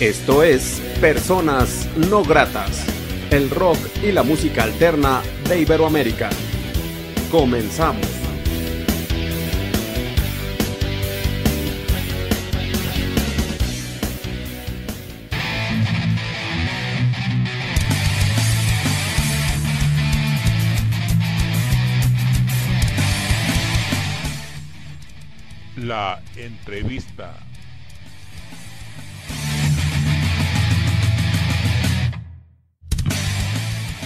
Esto es Personas No Gratas, el rock y la música alterna de Iberoamérica. Comenzamos. La entrevista.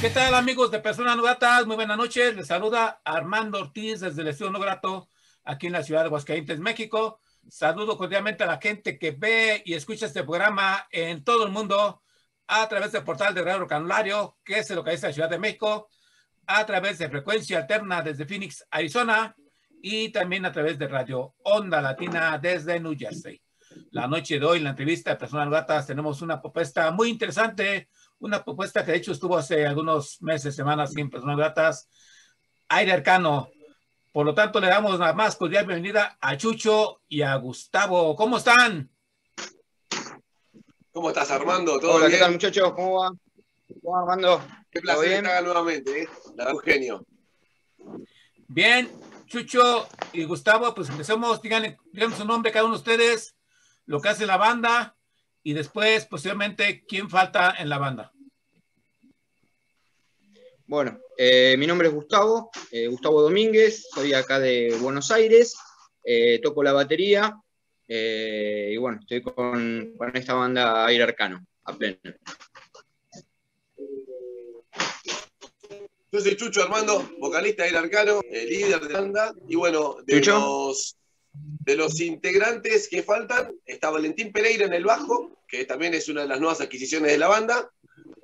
¿Qué tal amigos de Personas No Gratas? Muy buenas noches. Les saluda Armando Ortiz desde el Estudio No Grato aquí en la ciudad de Aguascalientes, México. Saludo cordialmente a la gente que ve y escucha este programa en todo el mundo a través del portal de Radio Canulario, que se localiza en la Ciudad de México, a través de frecuencia alterna desde Phoenix, Arizona, y también a través de Radio Onda Latina desde New Jersey. La noche de hoy, en la entrevista de Personas Gratas, tenemos una propuesta muy interesante una propuesta que de hecho estuvo hace algunos meses, semanas, sin personas gratas, aire arcano. Por lo tanto, le damos la más cordial bienvenida a Chucho y a Gustavo. ¿Cómo están? ¿Cómo estás, Armando? ¿Todo Hola, bien? ¿qué tal, muchachos? ¿Cómo va? ¿Cómo va, Armando? Qué ¿Todo placer bien? estar nuevamente, ¿eh? La verdad, un genio. Bien, Chucho y Gustavo, pues empecemos, díganle, díganme su nombre cada uno de ustedes, lo que hace la banda y después, posiblemente, quién falta en la banda. Bueno, eh, mi nombre es Gustavo, eh, Gustavo Domínguez, soy acá de Buenos Aires, eh, toco la batería eh, y bueno, estoy con, con esta banda Aire Arcano, a pleno. Yo soy Chucho Armando, vocalista del Arcano, el líder de la banda. Y bueno, de Chucho. los, de los integrantes que faltan, está Valentín Pereira en el bajo, que también es una de las nuevas adquisiciones de la banda.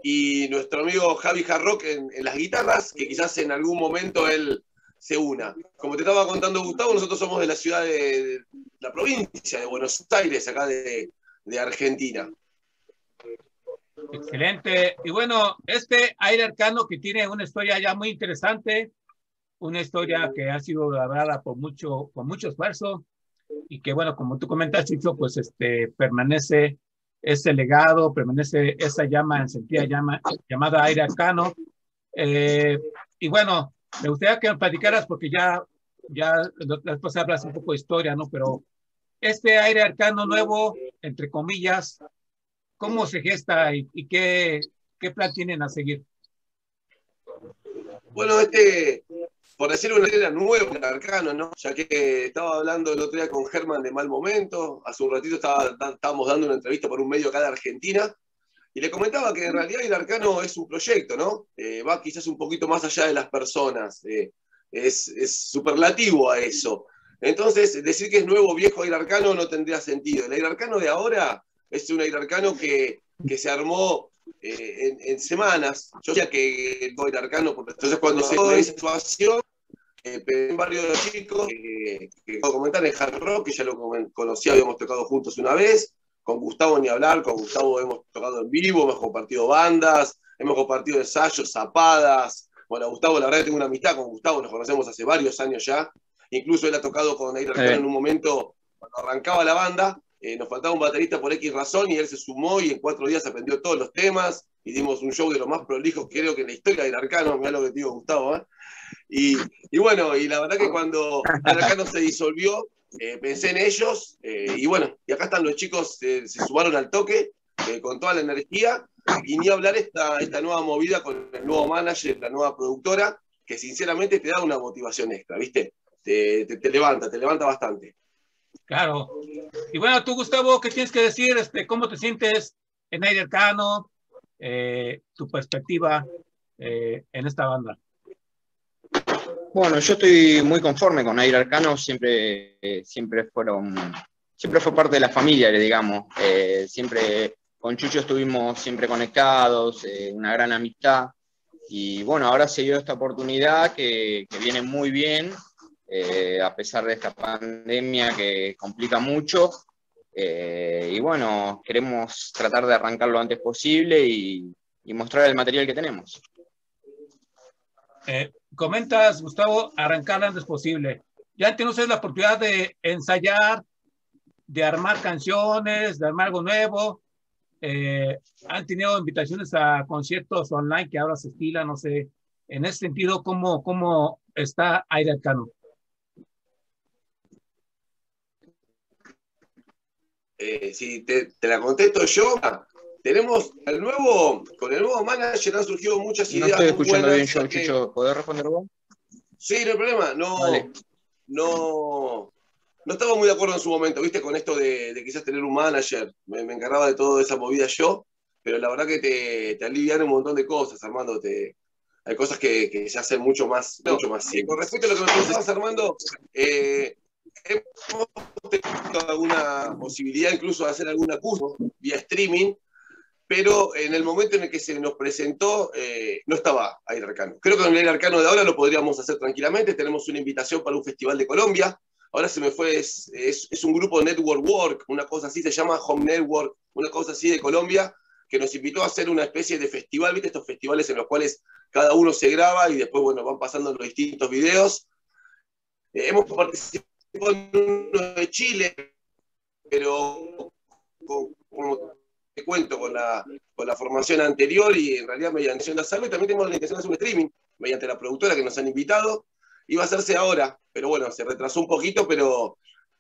Y nuestro amigo Javi Jarrock en, las guitarras, que quizás en algún momento él se una. Como te estaba contando Gustavo, nosotros somos de la ciudad de, de la provincia de Buenos Aires, acá de, de Argentina. Excelente. Y bueno, este aire arcano que tiene una historia ya muy interesante, una historia que ha sido labrada por mucho, con mucho esfuerzo y que bueno, como tú comentas, Chicho, pues este permanece ese legado, permanece esa llama, encendida llama, llamada aire arcano. Eh, y bueno, me gustaría que me platicaras porque ya, ya después hablas un poco de historia, ¿no? Pero este aire arcano nuevo, entre comillas, ¿Cómo se gesta y, y qué, qué, plan tienen a seguir? Bueno, este, por decir una manera nueva, el arcano, ¿no? Ya que estaba hablando el otro día con Germán de Mal Momento, hace un ratito estaba, estábamos dando una entrevista por un medio acá de Argentina, y le comentaba que en realidad el arcano es un proyecto, ¿no? Eh, va quizás un poquito más allá de las personas, eh, es, es superlativo a eso. Entonces, decir que es nuevo, viejo aire arcano no tendría sentido. El arcano de ahora es un arcano que, que se armó eh, en, en, semanas. Yo decía que el arcano, entonces cuando se dio esa situación, eh, en varios de los chicos eh, que puedo comentar en Hard Rock, que ya lo conocía, habíamos tocado juntos una vez, con Gustavo ni hablar, con Gustavo hemos tocado en vivo, hemos compartido bandas, hemos compartido ensayos, zapadas. Bueno, Gustavo, la verdad tengo una amistad con Gustavo, nos conocemos hace varios años ya. Incluso él ha tocado con Aire Arcano en un momento cuando arrancaba la banda, eh, nos faltaba un baterista por X razón y él se sumó y en cuatro días aprendió todos los temas y dimos un show de los más prolijos creo que en la historia del Arcano, mirá lo que te digo Gustavo, ¿eh? Y, bueno, y la verdad que cuando el Arcano se disolvió, eh, pensé en ellos eh, y bueno, y acá están los chicos, se sumaron al toque eh, con toda la energía y ni hablar esta, esta nueva movida con el nuevo manager, la nueva productora, que sinceramente te da una motivación extra, ¿viste? Te, te, levanta, te levanta bastante. Claro. Y bueno, tú, Gustavo, ¿qué tienes que decir? Este, ¿Cómo te sientes en Aire Arcano? Eh, tu perspectiva eh, en esta banda. Bueno, yo estoy muy conforme con Aire Arcano, siempre, eh, siempre fueron, siempre fue parte de la familia, digamos. Eh, siempre con Chucho estuvimos siempre conectados, eh, una gran amistad. Y bueno, ahora se dio esta oportunidad que, que viene muy bien, eh, a pesar de esta pandemia que complica mucho. Eh, y bueno, queremos tratar de arrancar lo antes posible y, y mostrar el material que tenemos. Eh, comentas, Gustavo, arrancar antes posible. ¿Ya ustedes la oportunidad de ensayar, de armar canciones, de armar algo nuevo? eh, han tenido invitaciones a conciertos online que ahora se estilan, no sé, en ese sentido, ¿cómo, cómo está Aire Arcano? Eh, si te, la contesto yo, tenemos el nuevo, con el nuevo manager han surgido muchas ideas. No estoy escuchando bien, John Chicho, ¿podés responder vos? Sí, no hay problema, no, no, no estaba muy de acuerdo en su momento, viste, con esto de, quizás tener un manager, me, encargaba de toda esa movida yo, pero la verdad que te, te alivian un montón de cosas, Armando, te, hay cosas que, se hacen mucho más, mucho más simples. Con respecto a lo que me preguntabas, Armando, eh, hemos tenido alguna posibilidad incluso de hacer algún curso vía streaming, pero en el momento en el que se nos presentó eh, no estaba Aire Arcano. Creo que con el Aire Arcano de ahora lo podríamos hacer tranquilamente, tenemos una invitación para un festival de Colombia, ahora se me fue, es, es, un grupo Network Work, una cosa así, se llama Home Network, una cosa así de Colombia, que nos invitó a hacer una especie de festival, ¿viste? Estos festivales en los cuales cada uno se graba y después, bueno, van pasando los distintos videos. Eh, hemos participado en uno de Chile, pero como cuento, con la, con la formación anterior y en realidad mediante de hacerlo, y también tenemos la intención de hacer un streaming mediante la productora que nos han invitado. Iba a hacerse ahora, pero bueno, se retrasó un poquito, pero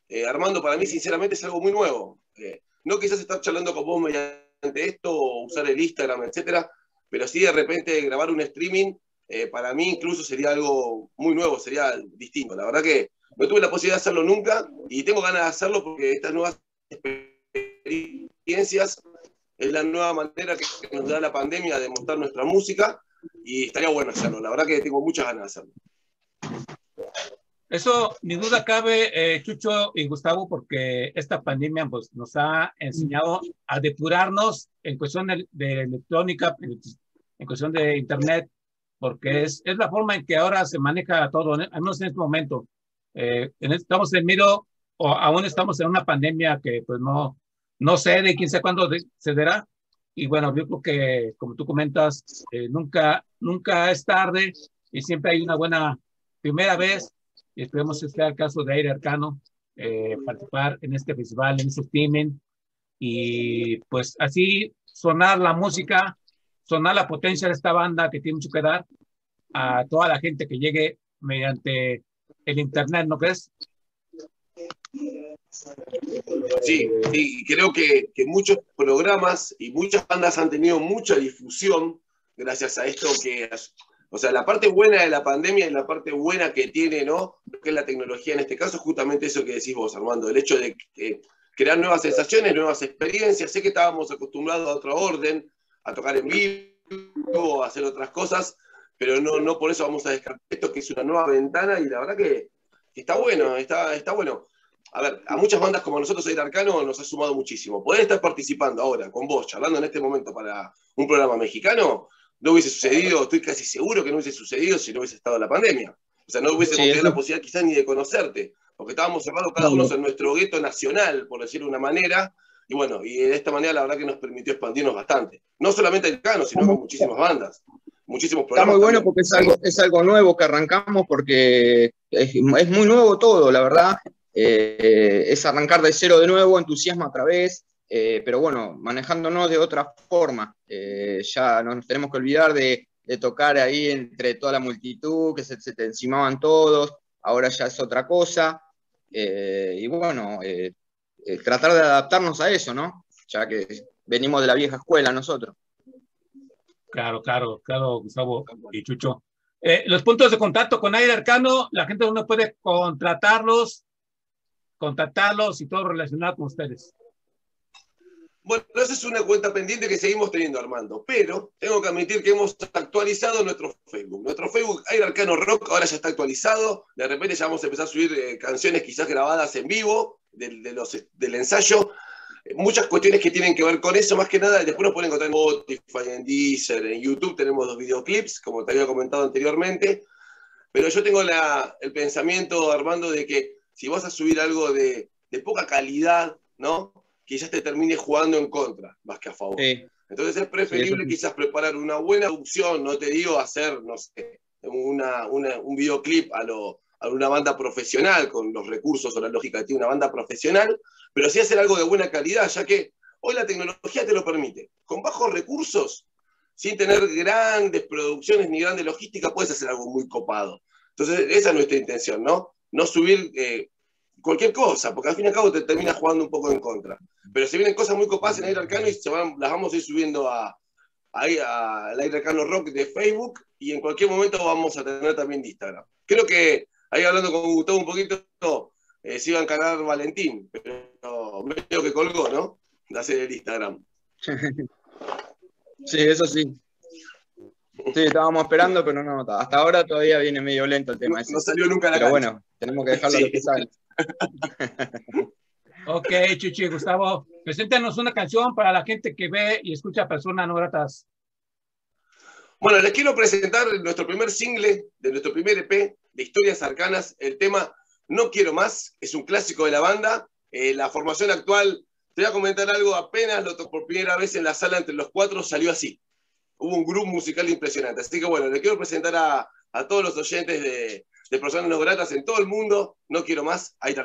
eh, Armando, para mí sinceramente es algo muy nuevo. Eh, no quizás estar charlando con vos mediante esto o usar el Instagram, etcétera, pero sí de repente grabar un streaming, eh, para mí incluso sería algo muy nuevo, sería distinto. La verdad que no tuve la posibilidad de hacerlo nunca y tengo ganas de hacerlo porque estas nuevas experiencias es la nueva manera que nos da la pandemia de mostrar nuestra música y estaría bueno hacerlo. La verdad que tengo muchas ganas de hacerlo. Eso, ni duda cabe, eh, Chucho y Gustavo, porque esta pandemia pues, nos ha enseñado a depurarnos en cuestión de, electrónica, en cuestión de Internet, porque es, es la forma en que ahora se maneja todo, al menos en este momento. Eh, estamos en medio, o aún estamos en una pandemia que pues no, no sé de quién sé cuándo se dará. Y bueno, yo creo que, como tú comentas, eh, nunca, nunca es tarde y siempre hay una buena primera vez y esperemos que sea el caso de Aire Arcano, eh, participar en este festival, en este streaming, y pues así sonar la música, sonar la potencia de esta banda que tiene mucho que dar a toda la gente que llegue mediante el Internet, ¿no crees? Sí, sí, creo que, que, muchos programas y muchas bandas han tenido mucha difusión gracias a esto que o sea, la parte buena de la pandemia y la parte buena que tiene, ¿no? Que es la tecnología en este caso, justamente eso que decís vos, Armando, el hecho de crear nuevas sensaciones, nuevas experiencias. Sé que estábamos acostumbrados a otro orden, a tocar en vivo, a hacer otras cosas, pero no, no por eso vamos a descartar esto, que es una nueva ventana y la verdad que, está bueno, está, está bueno. A ver, a muchas bandas como nosotros, el Arcano, nos ha sumado muchísimo. Poder estar participando ahora con vos, charlando en este momento para un programa mexicano, no hubiese sucedido, estoy casi seguro que no hubiese sucedido si no hubiese estado la pandemia. O sea, no hubiese tenido la posibilidad quizás ni de conocerte, porque estábamos cerrados cada uno en nuestro gueto nacional, por decirlo de una manera, y bueno, y de esta manera la verdad que nos permitió expandirnos bastante. No solamente el Cano, sino con muchísimas bandas, muchísimos programas. Está muy bueno porque es algo, es algo nuevo que arrancamos, porque es, muy nuevo todo, la verdad. Eh, es arrancar de cero de nuevo, entusiasmo otra vez, eh, pero bueno, manejándonos de otra forma. Eh, ya no nos tenemos que olvidar de, tocar ahí entre toda la multitud, que se, te encimaban todos, ahora ya es otra cosa. Eh, y bueno, tratar de adaptarnos a eso, ¿no? Ya que venimos de la vieja escuela nosotros. Claro, claro, claro, Gustavo y Chucho. los puntos de contacto con Aire Arcano, la gente uno puede contratarlos, contactarlos y todo relacionado con ustedes. Bueno, esa es una cuenta pendiente que seguimos teniendo, Armando. Pero tengo que admitir que hemos actualizado nuestro Facebook. Nuestro Facebook, Aire Arcano Rock, ahora ya está actualizado. De repente ya vamos a empezar a subir eh, canciones quizás grabadas en vivo del, ensayo. Eh, muchas cuestiones que tienen que ver con eso, más que nada. Después nos pueden encontrar en Spotify, en Deezer, en YouTube. Tenemos dos videoclips, como te había comentado anteriormente. Pero yo tengo el pensamiento, Armando, de que si vas a subir algo de, de poca calidad, ¿no? quizás te termine jugando en contra más que a favor. Entonces es preferible quizás preparar una buena opción, no te digo hacer, no sé, un videoclip a, lo, a una banda profesional con los recursos o la lógica que tiene una banda profesional, pero sí hacer algo de buena calidad, ya que Hoy la tecnología te lo permite. Con bajos recursos, sin tener grandes producciones ni grandes logística, puedes hacer algo muy copado. Entonces, esa es nuestra intención, ¿no? No subir eh, cualquier cosa, porque al fin y al cabo te terminas jugando un poco en contra. Pero se vienen cosas muy copadas en Aire Arcano y se van, las vamos a ir subiendo a, ahí al Aire Arcano Rock de Facebook y en cualquier momento vamos a tener también Instagram. Creo que ahí hablando con Gustavo un poquito, eh, se iba a encargar Valentín, pero medio que colgó, ¿no? De hacer el Instagram. Sí, eso sí. Sí, estábamos esperando, pero no, hasta ahora todavía viene medio lento el tema. No, salió nunca la Pero bueno, tenemos que dejarlo a lo que saben. Ok, Chuchi, Gustavo, preséntanos una canción para la gente que ve y escucha personas no gratas. Bueno, les quiero presentar nuestro primer single de nuestro primer EP de Historias Arcanas, el tema No Quiero Más, es un clásico de la banda. Eh, la formación actual, te voy a comentar algo, apenas lo por primera vez en la sala entre los cuatro salió así. Hubo un grupo musical impresionante. Así que bueno, les quiero presentar a, todos los oyentes de, Personas No Gratas en todo el mundo, No Quiero Más, Aire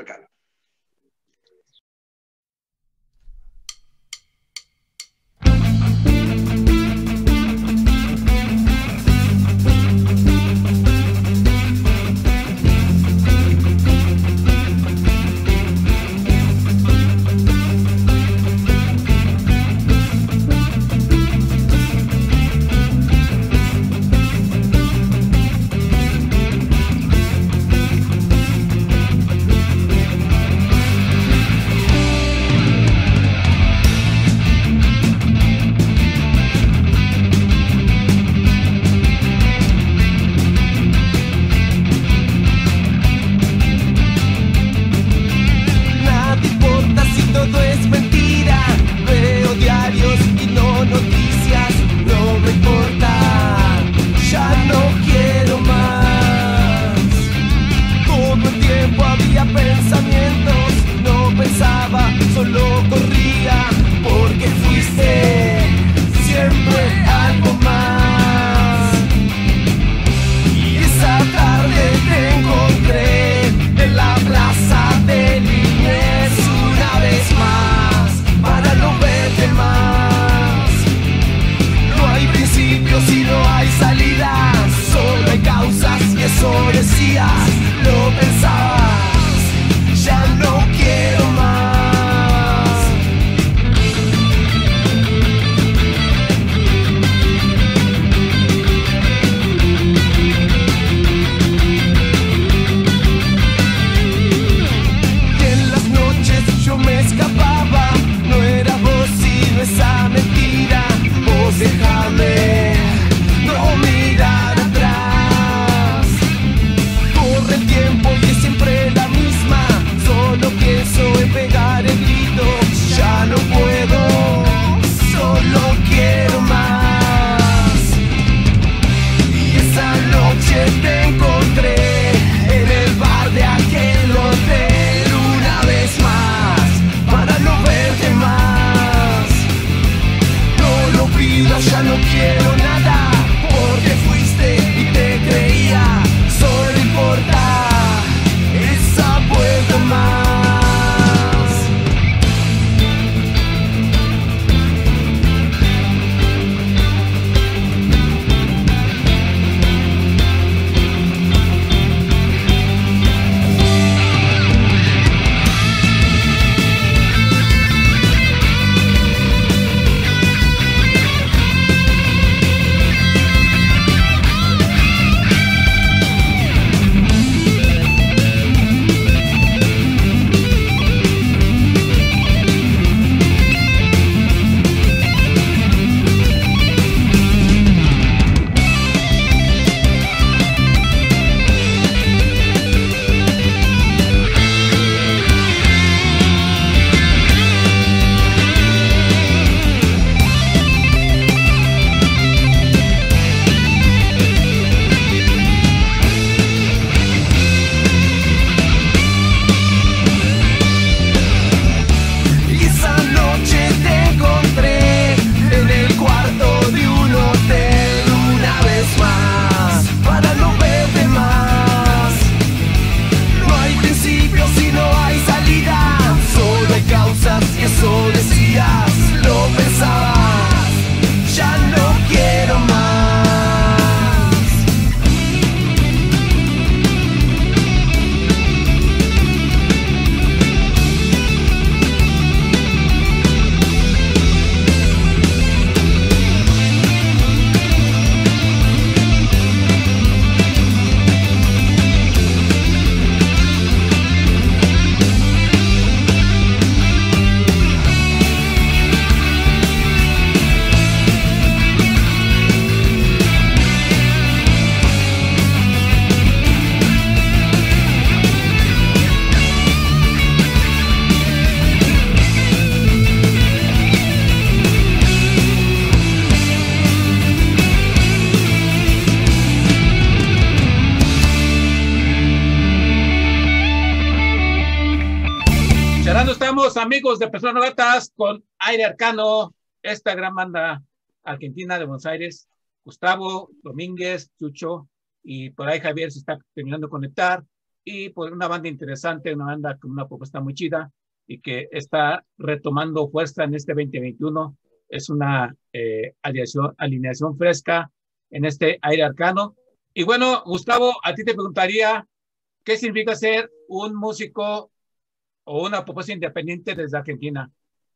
amigos de Personas Novatas, con Aire Arcano, esta gran banda argentina de Buenos Aires. Gustavo, Domínguez, Chucho, y por ahí Javier se está terminando de conectar. Y pues una banda interesante, una banda con una propuesta muy chida y que está retomando fuerza en este 2021. Es una eh, alineación, alineación fresca en este aire arcano. Y bueno, Gustavo, a ti te preguntaría, ¿qué significa ser un músico o una propuesta independiente desde Argentina?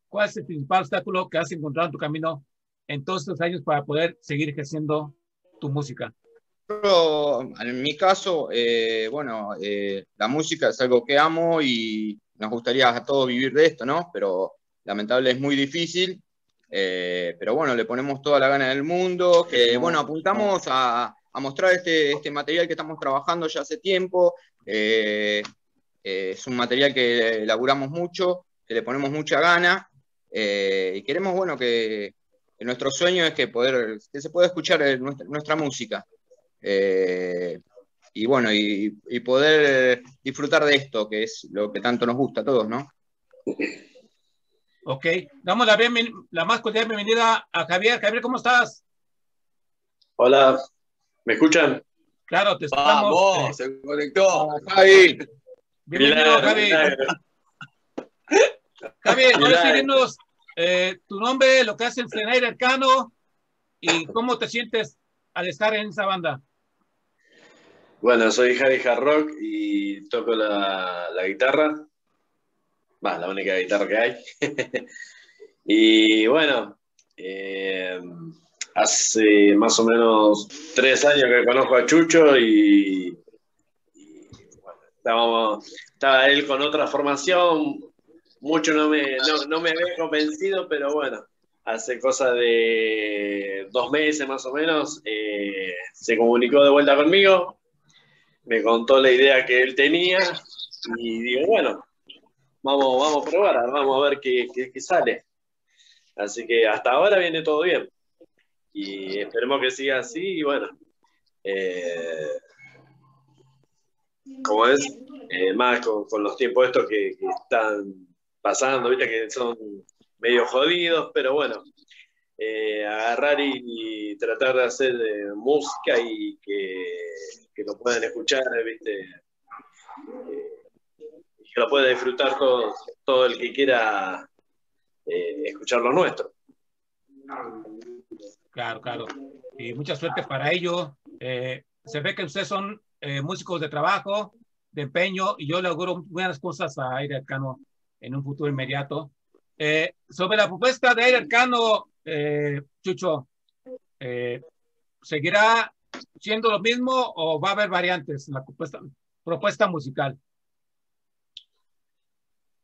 ¿Cuál es el principal obstáculo que has encontrado en tu camino en todos estos años para poder seguir ejerciendo tu música? en mi caso, eh, bueno, eh, la música es algo que amo y nos gustaría a todos vivir de esto, ¿no? Pero lamentablemente es muy difícil. Eh, pero bueno, le ponemos toda la gana del mundo, que bueno, apuntamos a, a mostrar este, este, material que estamos trabajando ya hace tiempo. Es un material que elaboramos mucho, que le ponemos mucha gana y queremos, bueno, que, nuestro sueño es que, poder, que se pueda escuchar nuestra música. Eh, y bueno, y, poder disfrutar de esto, que es lo que tanto nos gusta a todos, ¿no? Ok, damos la, la más cordial bienvenida a Javier. Javier, ¿cómo estás? Hola, ¿me escuchan? Claro, te escuchamos. Vamos, se conectó. Javi. Bienvenido, Javi. Javier, ¿puedes eh, tu nombre, lo que hace el Frenair Arcano y cómo te sientes al estar en esa banda? Bueno, soy Javi Harrock y toco la, guitarra. Va, la única guitarra que hay. y bueno, eh, hace más o menos tres años que conozco a Chucho y, estábamos, estaba él con otra formación. Mucho no me, no, me había convencido, pero bueno, hace cosa de dos meses más o menos, eh, se comunicó de vuelta conmigo me contó la idea que él tenía y digo, bueno, vamos, vamos a probar, vamos a ver qué, sale. Así que hasta ahora viene todo bien. Y esperemos que siga así y bueno. Eh, como es, eh, más con, los tiempos estos que, están pasando, viste que son medio jodidos, pero bueno, eh, agarrar y, tratar de hacer música y que que lo puedan escuchar, ¿viste? Eh, y que lo pueda disfrutar todo, todo el que quiera eh, escuchar lo nuestro. Claro, claro. Y mucha suerte para ello. Eh, se ve que ustedes son músicos de trabajo, de empeño, y yo le auguro buenas cosas a Aire Arcano en un futuro inmediato. sobre la propuesta de Aire Arcano, Chucho, ¿seguirá siendo lo mismo o va a haber variantes en la propuesta musical?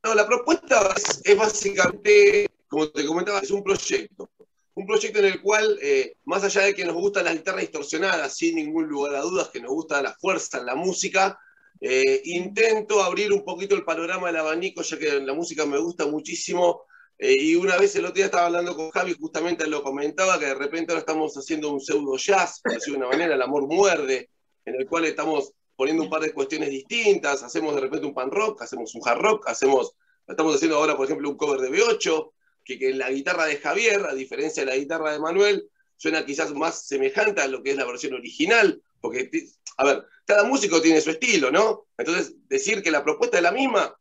No, la propuesta es, básicamente, como te comentaba, es un proyecto. Un proyecto en el cual, eh, más allá de que nos gusta la guitarra distorsionada, sin ningún lugar a dudas, que nos gusta la fuerza en la música, eh, intento abrir un poquito el panorama del abanico, ya que la música me gusta muchísimo eh, y una vez el otro día estaba hablando con Javi, justamente lo comentaba, que de repente ahora estamos haciendo un pseudo jazz, por decirlo de una manera, el amor muerde, en el cual estamos poniendo un par de cuestiones distintas, hacemos de repente un pan rock, hacemos un hard rock, hacemos, estamos haciendo ahora, por ejemplo, un cover de B8, que, que la guitarra de Javier, a diferencia de la guitarra de Manuel, suena quizás más semejante a lo que es la versión original, porque, a ver, cada músico tiene su estilo, ¿no? Entonces, decir que la propuesta es la misma,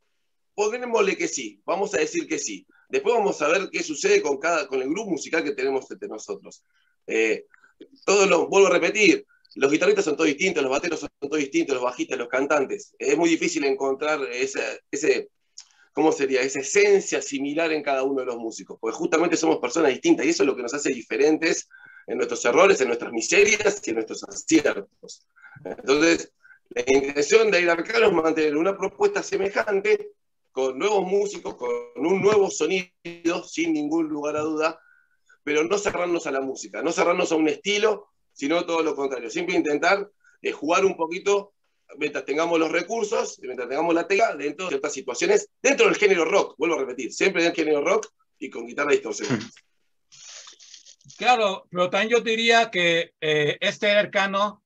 pongámosle que sí, vamos a decir que sí. Después vamos a ver qué sucede con, cada, con el grupo musical que tenemos entre nosotros. Eh, todos los, vuelvo a repetir, los guitarristas son todos distintos, los bateros son todos distintos, los bajistas, los cantantes. Es muy difícil encontrar ese, ¿cómo sería? Esa esencia similar en cada uno de los músicos, porque justamente somos personas distintas y eso es lo que nos hace diferentes en nuestros errores, en nuestras miserias y en nuestros aciertos. Entonces, la intención de ir Arcano es mantener una propuesta semejante, con nuevos músicos, con un nuevo sonido, sin ningún lugar a duda, pero no cerrarnos a la música, no cerrarnos a un estilo, sino todo lo contrario. Siempre intentar eh, jugar un poquito mientras tengamos los recursos, mientras tengamos la tela, dentro de ciertas situaciones, dentro del género rock, vuelvo a repetir, siempre del género rock y con guitarra distorsionada. Claro, pero también yo diría que eh, este arcano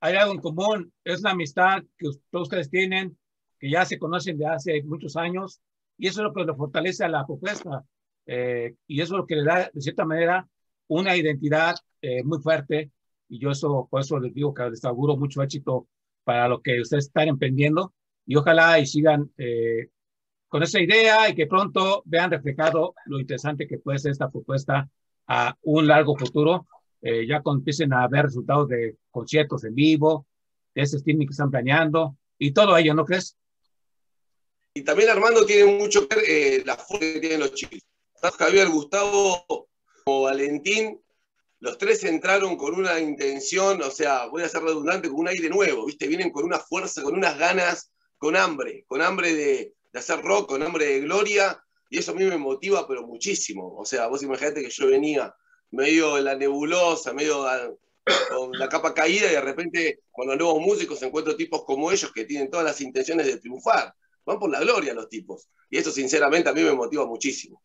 hay algo en común, es la amistad que todos ustedes tienen, que ya se conocen de hace muchos años Y eso es lo que le fortalece a la propuesta. Eh, y eso es lo que le da, de cierta manera, una identidad eh, muy fuerte. Y yo eso, por eso les digo que les auguro mucho éxito para lo que ustedes están emprendiendo. Y ojalá y sigan eh, con esa idea y que pronto vean reflejado lo interesante que puede ser esta propuesta a un largo futuro, ya cuando empiecen a ver resultados de conciertos en vivo, de ese streaming que están planeando y todo ello, ¿no crees? Y también Armando tiene mucho que ver eh, la fuerza que tienen los chicos. Javier, Gustavo o Valentín, los tres entraron con una intención, o sea, voy a ser redundante, con un aire nuevo, ¿viste? Vienen con una fuerza, con unas ganas, con hambre, con hambre de, hacer rock, con hambre de gloria, y eso a mí me motiva, pero muchísimo. O sea, vos imaginate que yo venía medio en la nebulosa, medio con la capa caída, y de repente, cuando nuevos músicos encuentro tipos como ellos que tienen todas las intenciones de triunfar. Van por la gloria los tipos. Y eso, sinceramente, a mí me motiva muchísimo.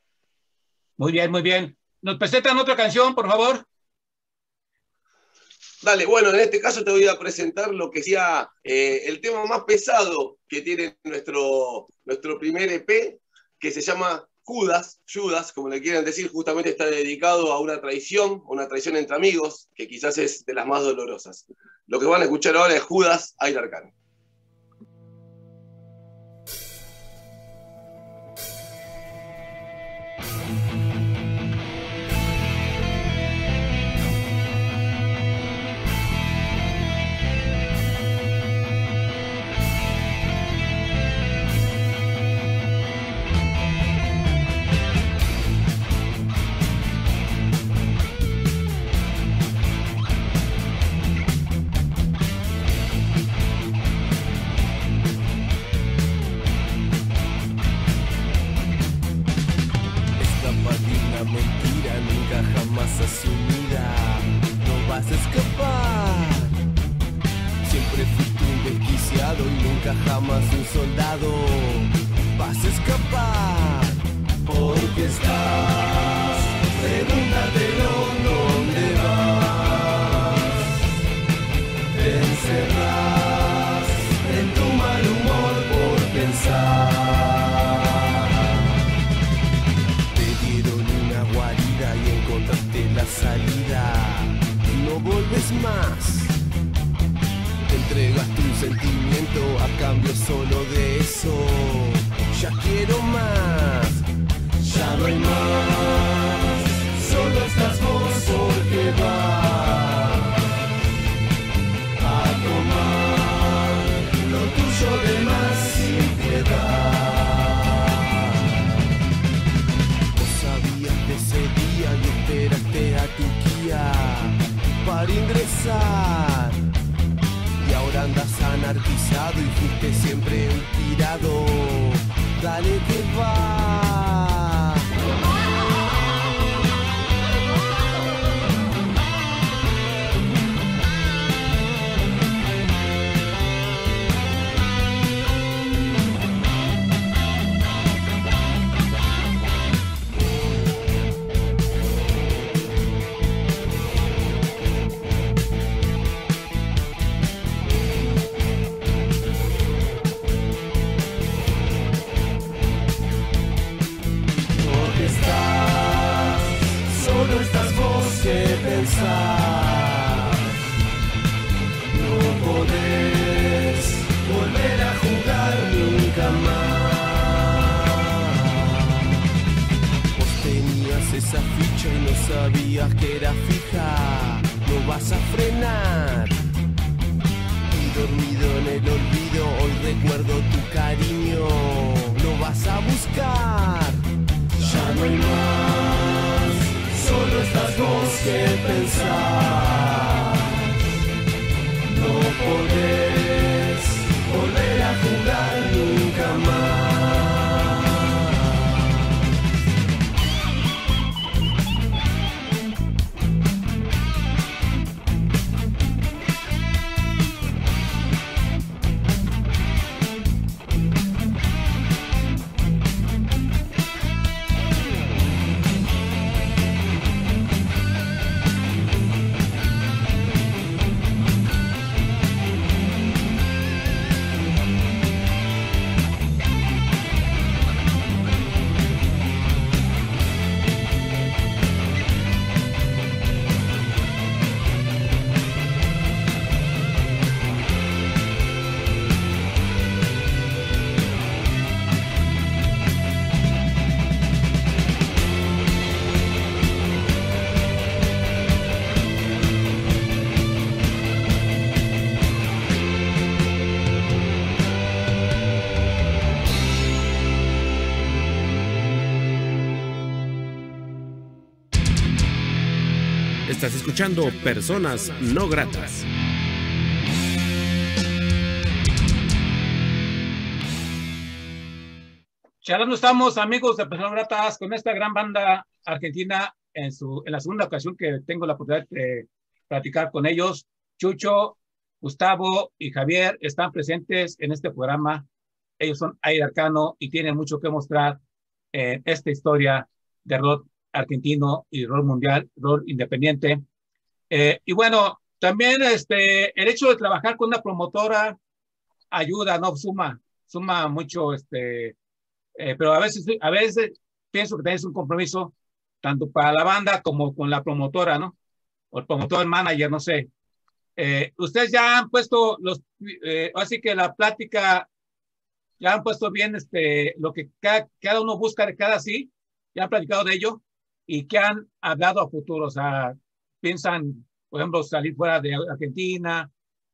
Muy bien, muy bien. ¿Nos presentan otra canción, por favor? Dale, bueno, en este caso te voy a presentar lo que sea eh, el tema más pesado que tiene nuestro, nuestro primer EP, que se llama Judas, Judas, como le quieran decir, justamente está dedicado a una traición, una traición entre amigos, que quizás es de las más dolorosas. Lo que van a escuchar ahora es Judas Aire Estás escuchando Personas No Gratas. Charlando estamos, amigos de Personas Gratas, con esta gran banda argentina en, su, en la segunda ocasión que tengo la oportunidad de platicar con ellos. Chucho, Gustavo y Javier están presentes en este programa. Ellos son aire arcano y tienen mucho que mostrar en esta historia de rock argentino y rock mundial, rock independiente. Eh, y bueno, también este, el hecho de trabajar con una promotora ayuda, ¿no? Suma, suma mucho, este, eh, pero a veces, a veces pienso que tenés un compromiso tanto para la banda como con la promotora, ¿no? O el promotor, el manager, no sé. Eh, ustedes ya han puesto los, así que la plática, ya han puesto bien este, lo que cada, cada uno busca de cada sí, ya han platicado de ello y que han hablado a futuro, o sea, piensan, por ejemplo, salir fuera de Argentina,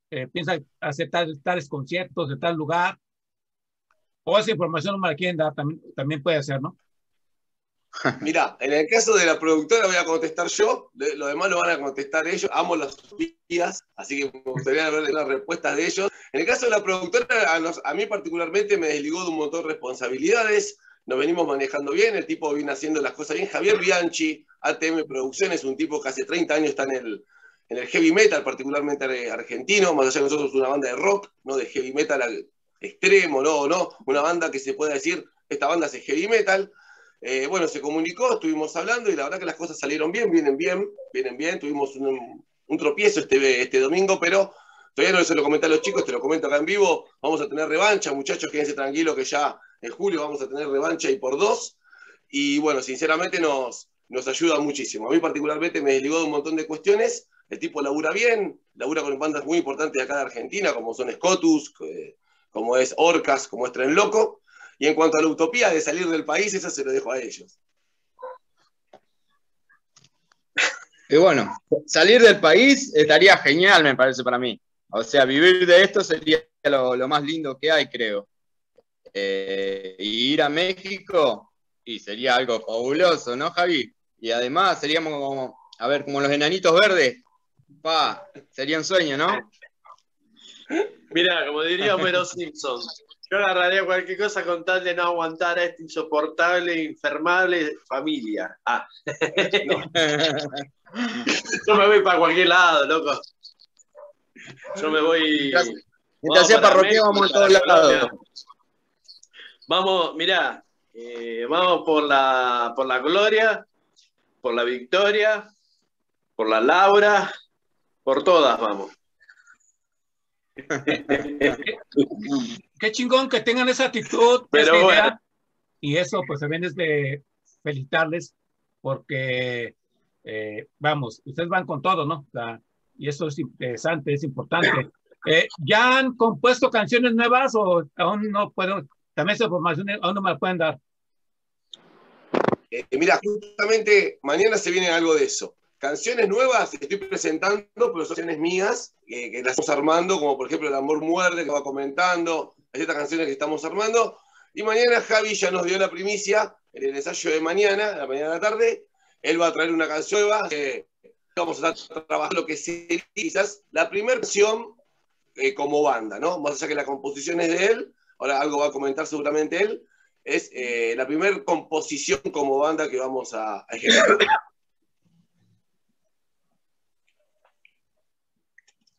eh, piensan hacer tales conciertos de tal lugar, o esa información no me la quieren dar, también, también puede ser, ¿no? Mira, en el caso de la productora voy a contestar yo, lo demás lo van a contestar ellos. Amo las vías, así que me gustaría ver las respuestas de ellos. En el caso de la productora, a, a, mí particularmente me desligó de un montón de responsabilidades nos venimos manejando bien, el tipo viene haciendo las cosas bien. Javier Bianchi, ATM Producciones, un tipo que hace 30 años está en el, en el heavy metal, particularmente argentino, más allá de nosotros una banda de rock, no de heavy metal extremo, no, no, una banda que se pueda decir, esta banda hace heavy metal. Eh, bueno, se comunicó, estuvimos hablando y la verdad que las cosas salieron bien, vienen bien, vienen bien, tuvimos un, un tropiezo este, este domingo, pero todavía no se lo comenté a los chicos, te lo comento acá en vivo, vamos a tener revancha, muchachos, quédense tranquilos que ya en julio vamos a tener revancha y por dos. Y bueno, sinceramente nos, nos ayuda muchísimo. A mí particularmente me desligó de un montón de cuestiones. El tipo labura bien, labura con bandas muy importantes de acá de Argentina, como son Scotus, como es Orcas, como es Tren Loco. Y en cuanto a la utopía de salir del país, esa se lo dejo a ellos. Y bueno, salir del país estaría genial, me parece para mí. O sea, vivir de esto sería lo más lindo que hay, creo. Eh, ir a México y sería algo fabuloso, ¿no, Javi? Y además seríamos como, a ver, como los enanitos verdes. Pa, sería un sueño, ¿no? Mira, como diría Homero Simpson, yo agarraría cualquier cosa con tal de no aguantar a esta insoportable, enfermable familia. Ah. yo me voy para cualquier lado, loco. Yo me voy. Mientras sea parroquia, vamos a todos lados. Vamos, mirá, eh, vamos por la, por la gloria, por la victoria, por la Laura, por todas vamos. Qué chingón que tengan esa actitud, Pero y eso pues se ven desde felicitarles porque, eh, vamos, ustedes van con todo, ¿no? y eso es interesante, es importante. Eh, ¿Ya han compuesto canciones nuevas o aún no pueden también esa información aún no me la pueden dar. Eh, mira, justamente mañana se viene algo de eso. Canciones nuevas estoy presentando, pero son canciones mías, que las estamos armando, como por ejemplo El Amor Muerde, que va comentando, hay estas canciones que estamos armando. Y mañana Javi ya nos dio la primicia en el ensayo de mañana, la mañana de la tarde. Él va a traer una canción nueva que vamos a estar trabajando lo que sería quizás la primera versión eh, como banda, ¿no? Más allá que la composición es de él, ahora algo va a comentar seguramente él, es eh, la primera composición como banda que vamos a, ejecutar.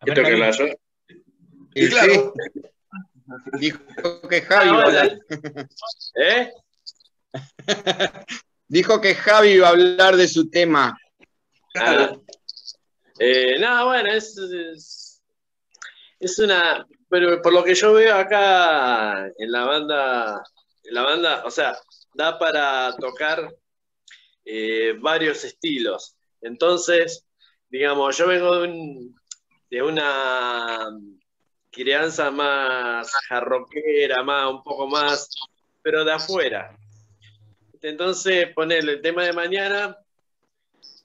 ¿Esto que la y claro. Dijo que Javi va a hablar. ¿Eh? Dijo que Javi va a hablar de su tema. Claro. Eh, nada, bueno, es, es, es, una pero por lo que yo veo acá en la banda, en la banda, o sea, da para tocar eh, varios estilos. Entonces, digamos, yo vengo de, una crianza más jarroquera, más, un poco más, pero de afuera. Entonces, ponerle el tema de mañana,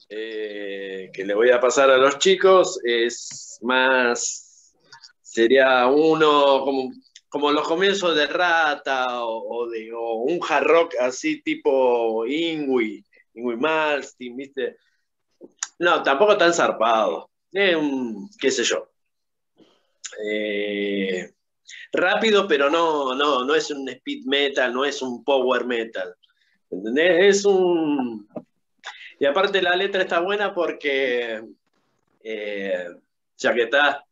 eh, que le voy a pasar a los chicos, es más sería uno como, como los comienzos de Rata o, de un hard rock así tipo Ingui, Ingui Malstein, ¿viste? no, tampoco tan zarpado. Es un, qué sé yo. Eh, rápido, pero no, no, no es un speed metal, no es un power metal. ¿Entendés? Es un. Y aparte la letra está buena porque, eh, ya que está,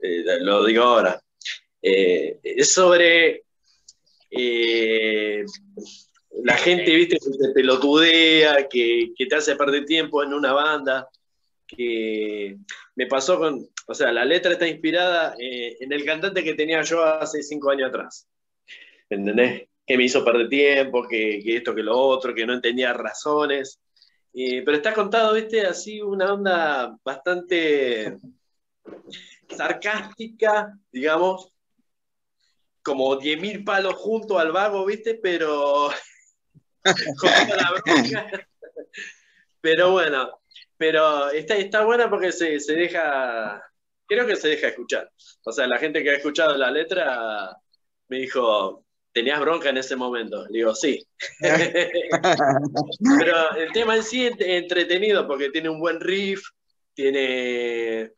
eh, lo digo ahora, es sobre la gente, viste, que te pelotudea, que, que te hace perder tiempo en una banda, que me pasó con, o sea, la letra está inspirada eh, en el cantante que tenía yo hace cinco años atrás. ¿Entendés? Que me hizo perder tiempo, que, esto, que lo otro, que no entendía razones. pero está contado, viste, así una onda bastante sarcástica, digamos, como 10.000 palos junto al vago, viste, pero la. Pero bueno, pero está, está buena porque se, se deja, creo que se deja escuchar. O sea, la gente que ha escuchado la letra me dijo, ¿tenías bronca en ese momento? Le digo, sí. Pero el tema en sí es entretenido porque tiene un buen riff, tiene...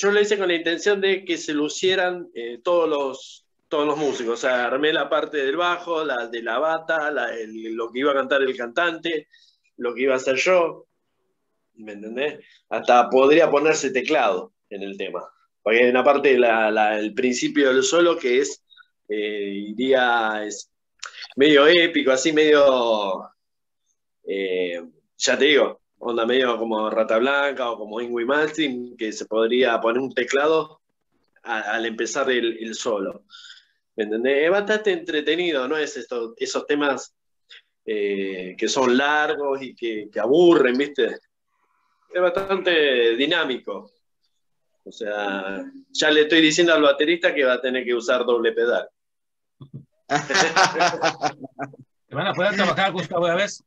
Yo lo hice con la intención de que se lucieran eh, todos, los, todos los músicos. O sea, armé la parte del bajo, la de la bata, lo que iba a cantar el cantante, lo que iba a hacer yo. ¿Me entendés? Hasta podría ponerse teclado en el tema. Porque hay una parte, el principio del solo que es, eh, iría, es medio épico, así medio, eh, ya te digo, onda medio como Rata Blanca o como Ingui Maltin, que se podría poner un teclado al empezar el, solo. ¿Me? Es bastante entretenido, ¿no? Es esos temas eh, que son largos y que, que aburren, ¿viste? Es bastante dinámico. O sea, ya le estoy diciendo al baterista que va a tener que usar doble pedal. ¿Te van a poder trabajar, Gustavo, a vez?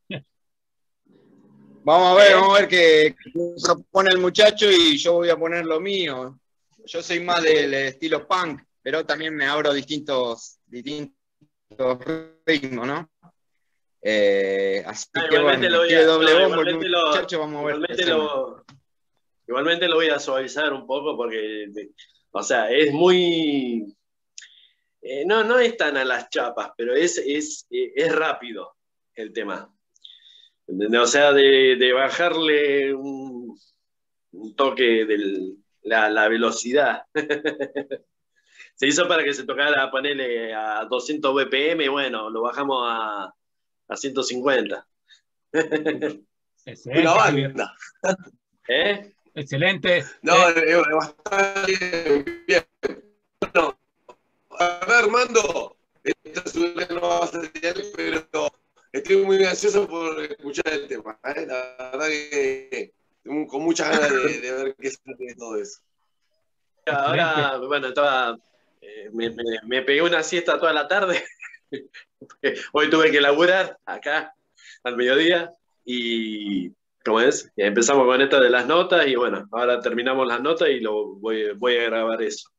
Vamos a ver, vamos a ver qué propone el muchacho y yo voy a poner lo mío. Yo soy más del estilo punk, pero también me abro distintos, distintos ritmos, ¿no? Eh, así ah, que bueno, lo voy a, doble no, bombo, muchacho, vamos a ver. Igualmente lo, igualmente lo voy a suavizar un poco porque, o sea, es muy... Eh, no, no es tan a las chapas, pero es, es, es rápido el tema. O sea, de, de bajarle un, un toque de la, la velocidad. se hizo para que se tocara ponerle a 200 BPM, bueno, lo bajamos a, a 150. Excelente. ¿Eh? Excelente. No, eh, bastante bien. Bueno, a ver, esta ciudad no va a ser pero estoy muy ansioso por escuchar el tema. ¿eh? La verdad que con muchas ganas de, de ver qué se de todo eso. Ahora, bueno, estaba, eh, me, me, me pegué una siesta toda la tarde. Hoy tuve que laburar acá al mediodía y, ¿cómo es? empezamos con esta de las notas y bueno, ahora terminamos las notas y lo voy, voy a grabar eso.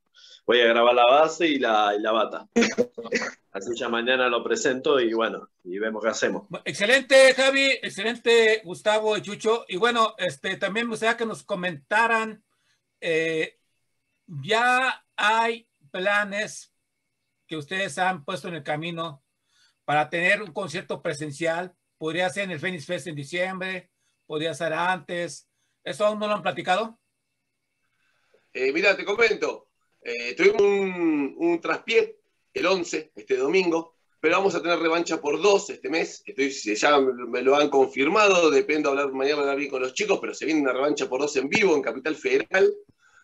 Voy a grabar la base y la, y la bata. Así ya mañana lo presento y bueno, y vemos qué hacemos. Excelente, Javi, excelente, Gustavo y Chucho. Y bueno, este, también me gustaría que nos comentaran, eh, ya hay planes que ustedes han puesto en el camino para tener un concierto presencial. Podría ser en el Phoenix Fest en diciembre, podría ser antes. ¿Eso aún no lo han platicado? Eh, mira, te comento. Eh, tuvimos un, un, traspié el 11, este domingo, pero vamos a tener revancha por dos este mes. Estoy, ya me lo han confirmado, dependo hablar mañana con los chicos, pero se viene una revancha por dos en vivo en Capital Federal.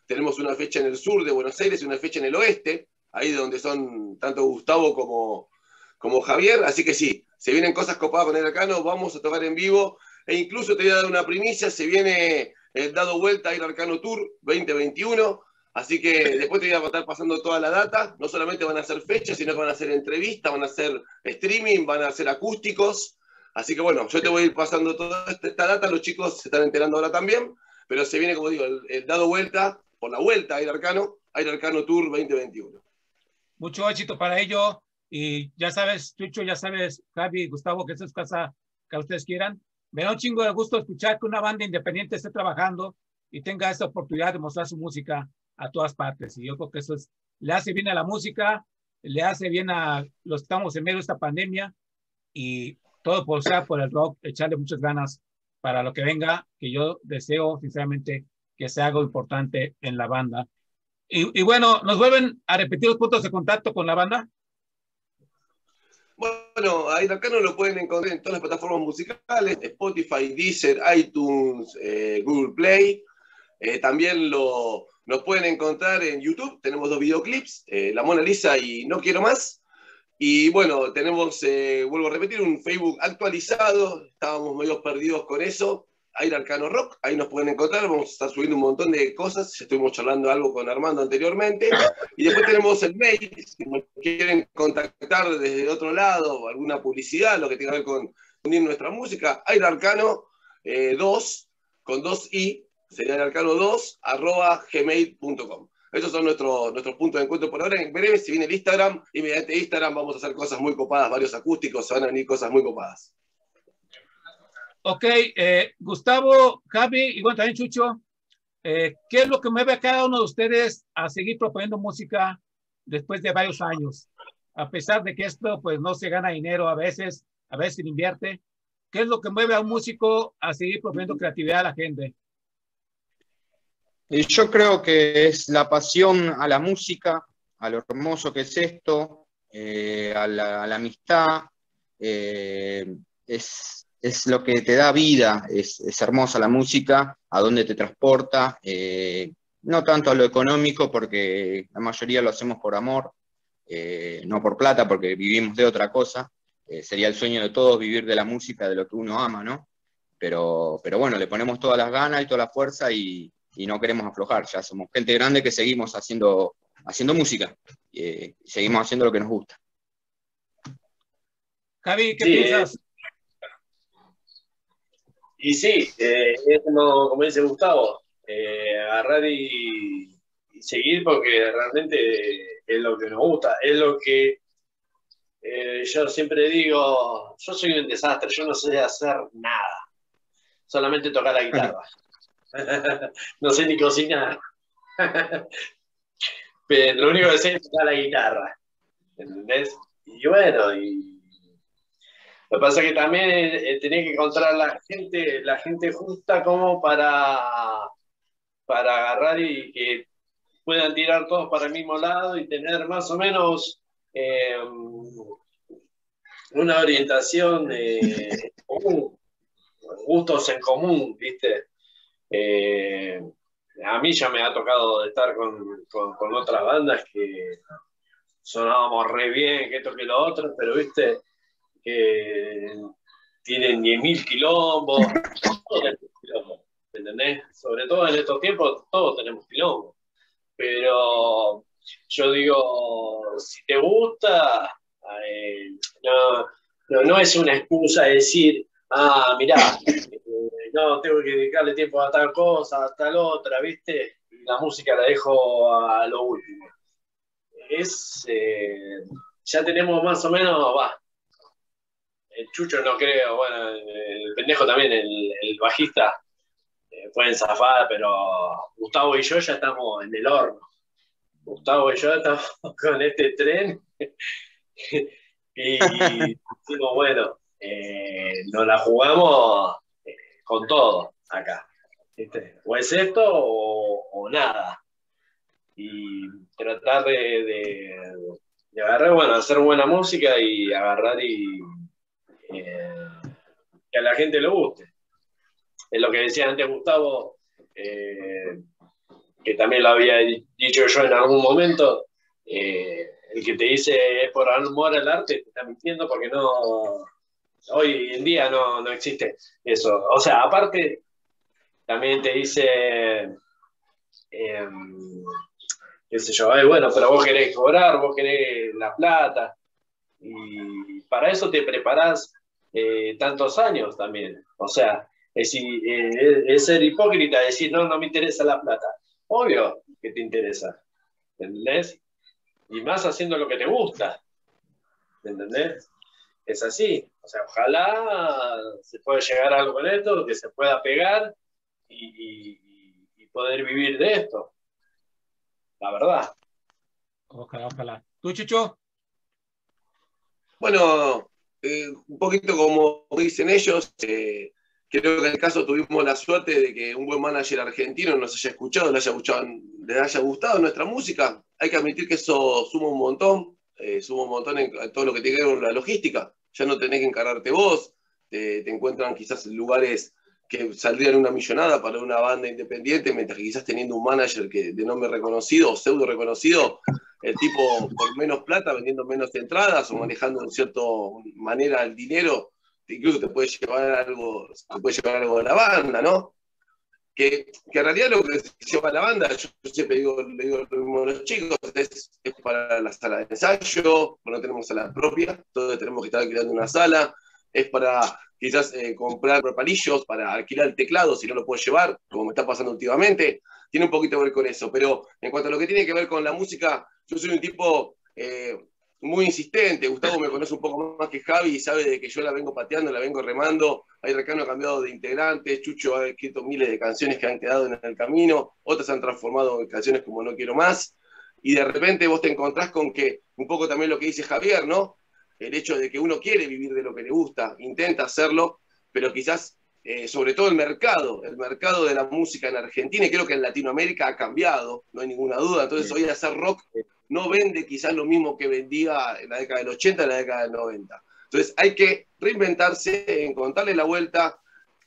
Tenemos una fecha en el sur de Buenos Aires y una fecha en el oeste, ahí donde son tanto Gustavo como, como Javier, así que sí, se vienen cosas copadas con el Arcano, vamos a tocar en vivo, e incluso te voy a dar una primicia, se viene el dado vuelta el Arcano Tour 2021, así que después te voy a estar pasando toda la data, no solamente van a ser fechas, sino que van a ser entrevistas, van a ser streaming, van a ser acústicos, así que bueno, yo te voy a ir pasando toda esta data, los chicos se están enterando ahora también, pero se viene, como digo, el, dado vuelta, por la vuelta a Arcano, Air Arcano Tour 2021. Mucho éxito para ello. Y ya sabes, Chucho, ya sabes, Javi, Gustavo, que esa es casa que ustedes quieran. me da un chingo de gusto escuchar que una banda independiente esté trabajando y tenga esta oportunidad de mostrar su música a todas partes. Y yo creo que eso es, le hace bien a la música, le hace bien a los que estamos en medio de esta pandemia y todo por sea por el rock, echarle muchas ganas para lo que venga, que yo deseo sinceramente que sea algo importante en la banda. Y, y bueno, ¿nos vuelven a repetir los puntos de contacto con la banda? Bueno, ahí acá no lo pueden encontrar en todas las plataformas musicales, Spotify, Deezer, iTunes, eh, Google Play. Eh, también lo, nos pueden encontrar en YouTube, tenemos dos videoclips, eh, La Mona Lisa y No Quiero Más. Y bueno, tenemos, eh, vuelvo a repetir, un Facebook actualizado, estábamos medio perdidos con eso. Aire Arcano Rock, ahí nos pueden encontrar, vamos a estar subiendo un montón de cosas, estuvimos charlando algo con Armando anteriormente, y después tenemos el mail, si nos quieren contactar desde otro lado, alguna publicidad, lo que tenga que ver con unir nuestra música, Aire Arcano eh, 2, con 2i, serían arcano2 arroba gmail.com. Esos son nuestros, nuestros puntos de encuentro por ahora. En breve, si viene el Instagram, y mediante Instagram vamos a hacer cosas muy copadas, varios acústicos, van a venir cosas muy copadas. Ok, eh, Gustavo, Javi y bueno, también Chucho, eh, ¿qué es lo que mueve a cada uno de ustedes a seguir proponiendo música después de varios años? A pesar de que esto pues no se gana dinero a veces, a veces se invierte, ¿qué es lo que mueve a un músico a seguir proponiendo creatividad a la gente? Yo creo que es la pasión a la música, a lo hermoso que es esto, eh, a, la, amistad, es es lo que te da vida, es, hermosa la música, a dónde te transporta, eh, no tanto a lo económico, porque la mayoría lo hacemos por amor, eh, no por plata, porque vivimos de otra cosa. Eh, sería el sueño de todos vivir de la música, de lo que uno ama, ¿no? Pero, pero bueno, le ponemos todas las ganas y toda la fuerza y, no queremos aflojar. Ya somos gente grande que seguimos haciendo, haciendo música, y seguimos haciendo lo que nos gusta. Javi, ¿qué piensas? Y sí, eh, es como, dice Gustavo, eh, agarrar y, seguir porque realmente es lo que nos gusta, es lo que eh, yo siempre digo, yo soy un desastre, yo no sé hacer nada, solamente tocar la guitarra. no sé ni cocinar. Pero lo único que sé es tocar la guitarra. ¿Entendés? Y bueno, y lo que pasa es que también eh, que encontrar la gente, la gente justa como para, para agarrar y que puedan tirar todos para el mismo lado y tener más o menos eh, una orientación común, gustos en común, ¿viste? A mí ya me ha tocado estar con, con otras bandas que sonábamos re bien, que esto que lo otro, pero, ¿viste? que tienen 10.000 quilombos, quilombos, ¿entendés? Sobre todo en estos tiempos, todos tenemos quilombos. Pero yo digo, si te gusta, eh, no, no, es una excusa decir, ah, mirá, eh, no, tengo que dedicarle tiempo a tal cosa, a tal otra, ¿viste? la música la dejo a lo último. Es, eh, ya tenemos más o menos, va, el Chucho no creo, bueno, el pendejo también, el, bajista, eh, pueden zafar, pero Gustavo y yo ya estamos en el horno. Gustavo y yo estamos con este tren y decimos, bueno, eh, nos la jugamos eh, con todo acá. O es esto o, nada. Y tratar de, de agarrar, bueno, hacer buena música y agarrar y eh, que a la gente le guste. Es lo que decía antes Gustavo, que también lo había dicho yo en algún momento, el que te dice es por amor al arte te está mintiendo porque no, hoy en día no, no existe eso. O sea, aparte, también te dice, qué sé yo, bueno, pero vos querés cobrar, vos querés la plata, y para eso te preparás eh, tantos años también. O sea, es, eh, ser hipócrita, decir, no, no me interesa la plata. Obvio que te interesa, ¿entendés? Y más haciendo lo que te gusta, ¿entendés? Es así. O sea, ojalá se pueda llegar a algo con esto, que se pueda pegar y, poder vivir de esto. La verdad. Ojalá, ojalá. ¿Tú, Chicho? Bueno, eh, un poquito como dicen ellos, eh, creo que en el caso tuvimos la suerte de que un buen manager argentino nos haya escuchado, le haya, gustado, le haya gustado nuestra música. Hay que admitir que eso suma un montón, eh, suma un montón en, todo lo que tiene que ver con la logística. Ya no tenés que encargarte vos, te, encuentran quizás en lugares que saldrían una millonada para una banda independiente, mientras que quizás teniendo un manager de nombre reconocido o pseudo reconocido, el tipo por menos plata, vendiendo menos entradas o manejando de cierta manera el dinero, incluso te puede llevar algo, te puede llevar algo de la banda, ¿no? Que, que en realidad lo que se lleva a la banda, yo, siempre digo, le digo a los chicos, es, para la sala de ensayo, no tenemos sala propia, todos tenemos que estar alquilando una sala, es para quizás eh, comprar palillos, para alquilar el teclado si no lo puedo llevar, como me está pasando últimamente, tiene un poquito que ver con eso, pero en cuanto a lo que tiene que ver con la música, yo soy un tipo eh, muy insistente. Gustavo me conoce un poco más que Javi y sabe de que yo la vengo pateando, la vengo remando. Hay Recano ha cambiado de integrantes, Chucho ha escrito miles de canciones que han quedado en el camino, otras han transformado en canciones como No Quiero Más. Y de repente vos te encontrás con que, un poco también lo que dice Javier, ¿no? El hecho de que uno quiere vivir de lo que le gusta, intenta hacerlo, pero quizás, eh, sobre todo el mercado, el mercado de la música en Argentina, y creo que en Latinoamérica ha cambiado, no hay ninguna duda. Entonces, hoy hacer rock no vende quizás lo mismo que vendía en la década del 80, en la década del 90. Entonces hay que reinventarse, encontrarle la vuelta,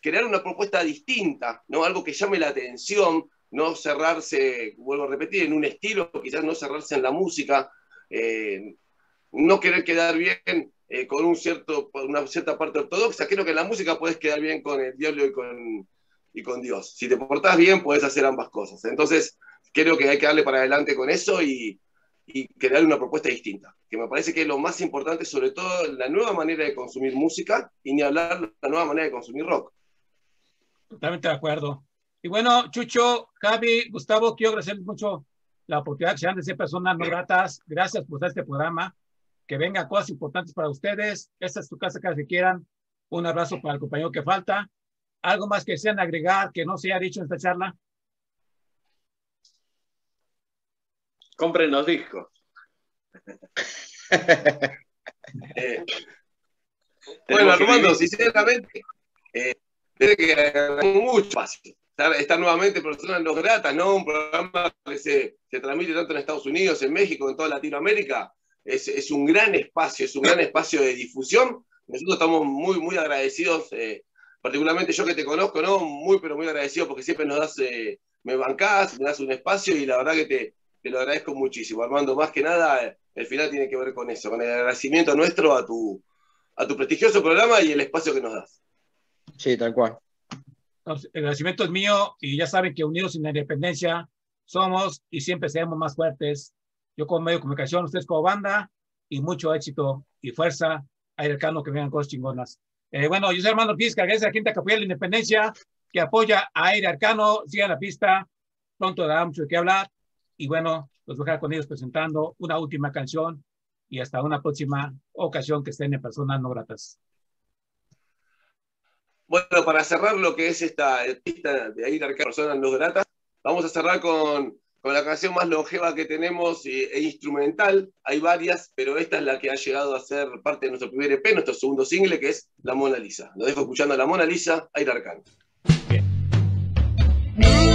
crear una propuesta distinta, ¿no? algo que llame la atención, no cerrarse, vuelvo a repetir, en un estilo, quizás no cerrarse en la música, eh, no querer quedar bien eh, con un cierto, una cierta parte ortodoxa. Creo que en la música puedes quedar bien con el diablo y con, y con Dios. Si te portás bien, puedes hacer ambas cosas. Entonces, creo que hay que darle para adelante con eso y, y crear una propuesta distinta, que me parece que es lo más importante, sobre todo la nueva manera de consumir música y ni hablar la nueva manera de consumir rock. Totalmente de acuerdo. Y bueno, Chucho, Javi, Gustavo, quiero agradecerles mucho la oportunidad que se dan de ser personas no gratas. Gracias por este programa. Que vengan cosas importantes para ustedes. Esta es tu casa cada que quieran. Un abrazo para el compañero que falta. ¿Algo más que sean agregar que no se haya dicho en esta charla? Compren los discos. Eh, bueno, Armando, sinceramente, eh, que mucho espacio. Estar, nuevamente personas no gratas, ¿no? Un programa que se, transmite tanto en Estados Unidos, en México, en toda Latinoamérica. Es, un gran espacio, es un gran espacio de difusión. Nosotros estamos muy, muy agradecidos, eh, particularmente yo que te conozco, ¿no? Muy, pero muy agradecido porque siempre nos das, eh, me bancás, me das un espacio y la verdad que te, te lo agradezco muchísimo, Armando. Más que nada, el final tiene que ver con eso, con el agradecimiento nuestro a tu, a tu prestigioso programa y el espacio que nos das. Sí, tal cual. El agradecimiento es mío y ya saben que unidos en la independencia somos y siempre seremos más fuertes. Yo como medio de comunicación, ustedes como banda y mucho éxito y fuerza. Aire Cano, que vengan cosas chingonas. Eh, bueno, yo soy Armando Ortiz, que agradece a la gente que apoya la independencia, que apoya a Aire Arcano. Sigan la pista, pronto dará mucho de qué hablar. Y bueno, los voy a dejar con ellos presentando una última canción y hasta una próxima ocasión que estén en personas no gratas. Bueno, para cerrar lo que es esta pista de ahí de personas no gratas, vamos a cerrar con, con, la canción más longeva que tenemos e, e, instrumental. Hay varias, pero esta es la que ha llegado a ser parte de nuestro primer EP, nuestro segundo single, que es La Mona Lisa. Lo dejo escuchando a La Mona Lisa, Aire Arcano. decir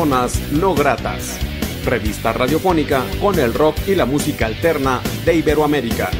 No Gratas, revista radiofónica con el rock y la música alterna de Iberoamérica.